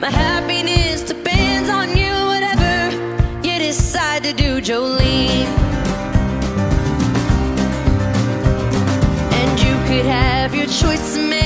My happiness depends on you, whatever you decide to do, Jolene. And you could have your choice made.